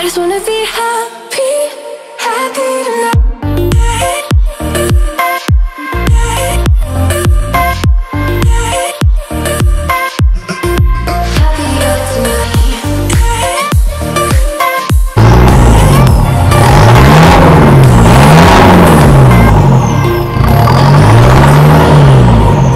I just wanna be happy Happy tonight.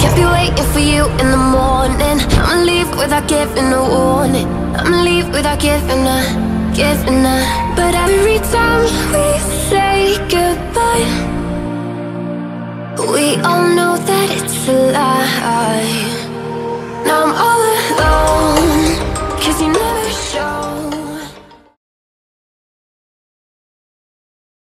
Can't be waiting for you in the morning. I'ma leave without giving a warning. I'ma leave without giving a, giving up But every time we say goodbye We all know that it's a lie